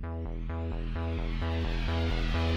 Bye.